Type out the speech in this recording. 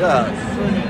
Yeah.